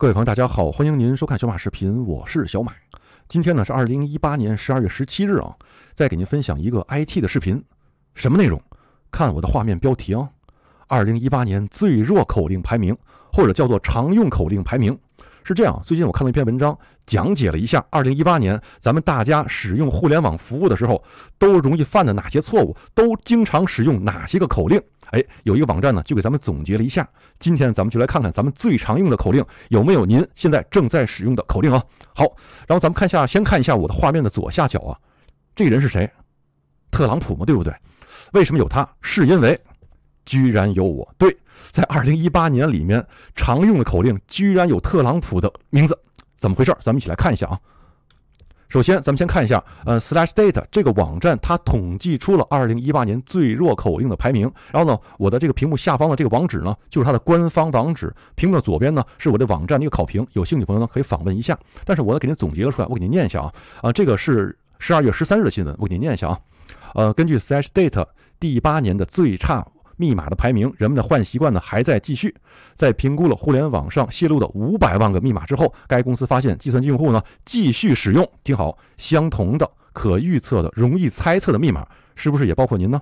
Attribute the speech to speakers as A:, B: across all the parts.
A: 各位朋友，大家好，欢迎您收看小马视频，我是小马。今天呢是二零一八年十二月十七日啊，再给您分享一个 IT 的视频，什么内容？看我的画面标题啊，二零一八年最弱口令排名，或者叫做常用口令排名。是这样，最近我看了一篇文章，讲解了一下二零一八年咱们大家使用互联网服务的时候，都容易犯的哪些错误，都经常使用哪些个口令。哎，有一个网站呢，就给咱们总结了一下。今天咱们就来看看咱们最常用的口令有没有您现在正在使用的口令啊。好，然后咱们看一下，先看一下我的画面的左下角啊，这个人是谁？特朗普嘛，对不对？为什么有他？是因为居然有我。对，在二零一八年里面常用的口令居然有特朗普的名字，怎么回事？咱们一起来看一下啊。首先，咱们先看一下，呃，Slashdate 这个网站，它统计出了2018年最弱口令的排名。然后呢，我的这个屏幕下方的这个网址呢，就是它的官方网址。屏幕的左边呢，是我的网站的一个考评，有兴趣朋友呢可以访问一下。但是我呢给您总结了出来，我给您念一下啊，啊，这个是十二月十三日的新闻，我给您念一下啊，呃，根据 Slashdate 第八年的最差。密码的排名，人们的坏习惯呢还在继续。在评估了互联网上泄露的五百万个密码之后，该公司发现计算机用户呢继续使用，听好，相同的、可预测的、容易猜测的密码，是不是也包括您呢？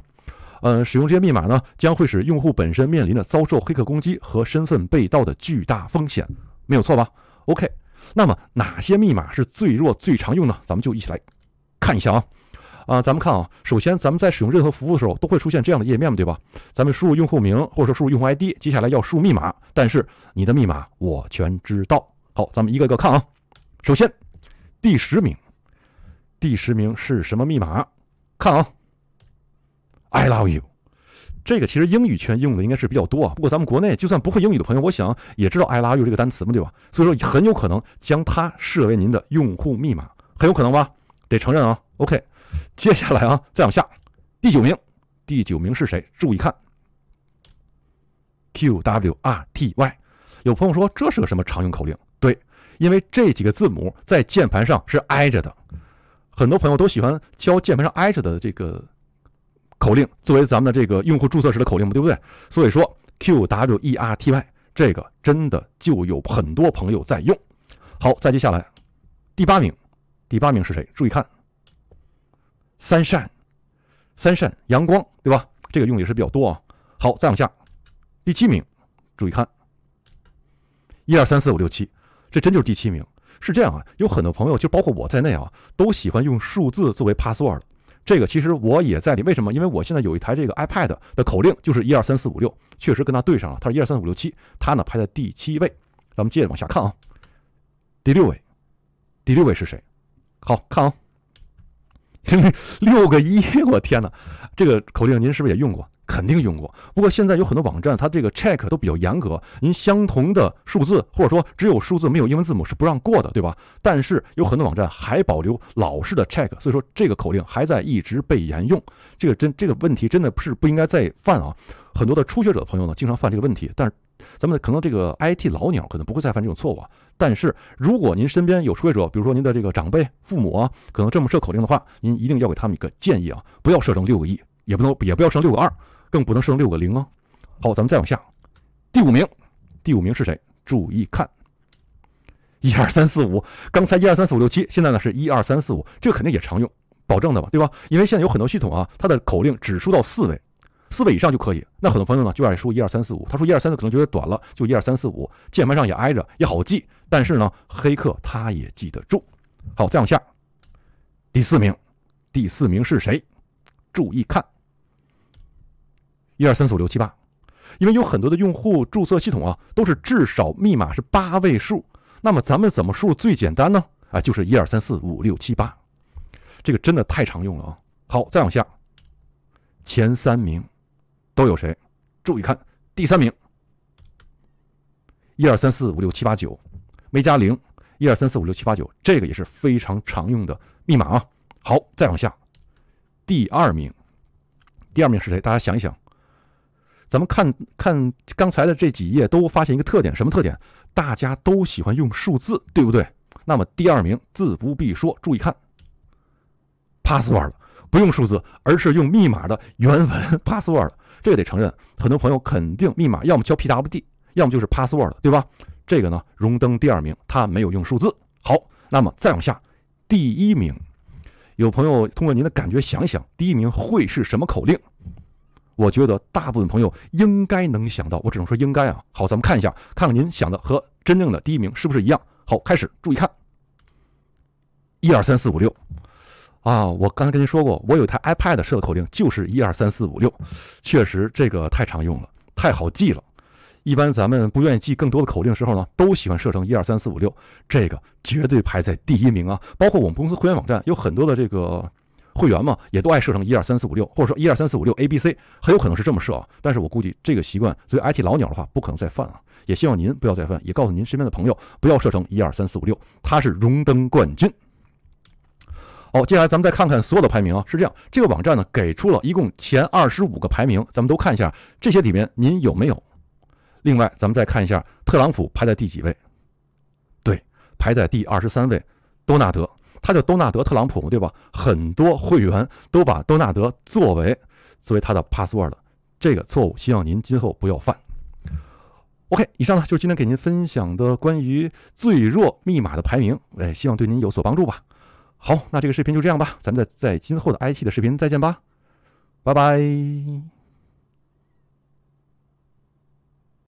A: 呃，使用这些密码呢，将会使用户本身面临着遭受黑客攻击和身份被盗的巨大风险，没有错吧？OK，那么哪些密码是最弱、最常用呢？咱们就一起来看一下啊。啊，咱们看啊，首先咱们在使用任何服务的时候都会出现这样的页面，对吧？咱们输入用户名或者说输入用户 ID，接下来要输入密码，但是你的密码我全知道。好，咱们一个一个看啊。首先，第十名，第十名是什么密码？看啊，I love you。这个其实英语圈用的应该是比较多啊，不过咱们国内就算不会英语的朋友，我想也知道 I love you 这个单词嘛，对吧？所以说很有可能将它设为您的用户密码，很有可能吧？得承认啊。OK。接下来啊，再往下，第九名，第九名是谁？注意看，Q W R T Y。有朋友说这是个什么常用口令？对，因为这几个字母在键盘上是挨着的，很多朋友都喜欢敲键盘上挨着的这个口令作为咱们的这个用户注册时的口令嘛，对不对？所以说 Q W E R T Y 这个真的就有很多朋友在用。好，再接下来，第八名，第八名是谁？注意看。三善，三善阳光，对吧？这个用的也是比较多啊。好，再往下，第七名，注意看，一二三四五六七，这真就是第七名。是这样啊，有很多朋友，就包括我在内啊，都喜欢用数字作为 password。这个其实我也在里，为什么？因为我现在有一台这个 iPad 的口令就是一二三四五六，确实跟它对上了，它是一二三四五六七，它呢排在第七位。咱们接着往下看啊，第六位，第六位是谁？好看啊。六个一，我天哪！这个口令您是不是也用过？肯定用过。不过现在有很多网站，它这个 check 都比较严格，您相同的数字或者说只有数字没有英文字母是不让过的，对吧？但是有很多网站还保留老式的 check，所以说这个口令还在一直被沿用。这个真这个问题真的是不应该再犯啊！很多的初学者朋友呢，经常犯这个问题，但是。咱们可能这个 IT 老鸟可能不会再犯这种错误啊，但是如果您身边有初学者，比如说您的这个长辈、父母啊，可能这么设口令的话，您一定要给他们一个建议啊，不要设成六个一，也不能也不要设六个二，更不能设成六个零啊。好，咱们再往下，第五名，第五名是谁？注意看，一二三四五，刚才一二三四五六七，现在呢是一二三四五，这个肯定也常用，保证的吧，对吧？因为现在有很多系统啊，它的口令只输到四位。四位以上就可以。那很多朋友呢就爱输一二三四五，他说一二三四可能觉得短了，就一二三四五，键盘上也挨着，也好记。但是呢，黑客他也记得住。好，再往下，第四名，第四名是谁？注意看，一二三四五六七八，因为有很多的用户注册系统啊，都是至少密码是八位数。那么咱们怎么输最简单呢？啊，就是一二三四五六七八，这个真的太常用了啊。好，再往下，前三名。都有谁？注意看，第三名，一二三四五六七八九，没加零。一二三四五六七八九，这个也是非常常用的密码啊。好，再往下，第二名，第二名是谁？大家想一想，咱们看看刚才的这几页，都发现一个特点，什么特点？大家都喜欢用数字，对不对？那么第二名自不必说，注意看，password 不用数字，而是用密码的原文 password。这个得承认，很多朋友肯定密码要么叫 pwd，要么就是 password，对吧？这个呢荣登第二名，他没有用数字。好，那么再往下，第一名，有朋友通过您的感觉想一想，第一名会是什么口令？我觉得大部分朋友应该能想到，我只能说应该啊。好，咱们看一下，看看您想的和真正的第一名是不是一样。好，开始，注意看，一二三四五六，啊，我刚才跟您说过，我有一台 iPad 设的口令就是一二三四五六，确实这个太常用了，太好记了。一般咱们不愿意记更多的口令的时候呢，都喜欢设成一二三四五六，这个绝对排在第一名啊。包括我们公司会员网站有很多的这个。会员嘛，也都爱设成一二三四五六，或者说一二三四五六 A B C，很有可能是这么设啊。但是我估计这个习惯作为 IT 老鸟的话，不可能再犯啊。也希望您不要再犯，也告诉您身边的朋友不要设成一二三四五六，他是荣登冠军。好，接下来咱们再看看所有的排名啊，是这样，这个网站呢给出了一共前二十五个排名，咱们都看一下这些里面您有没有。另外，咱们再看一下特朗普排在第几位？对，排在第二十三位，多纳德。他叫多纳德·特朗普，对吧？很多会员都把多纳德作为作为他的 password，这个错误希望您今后不要犯。OK，以上呢就是今天给您分享的关于最弱密码的排名，哎，希望对您有所帮助吧。好，那这个视频就这样吧，咱们在在今后的 IT 的视频再见吧，拜拜。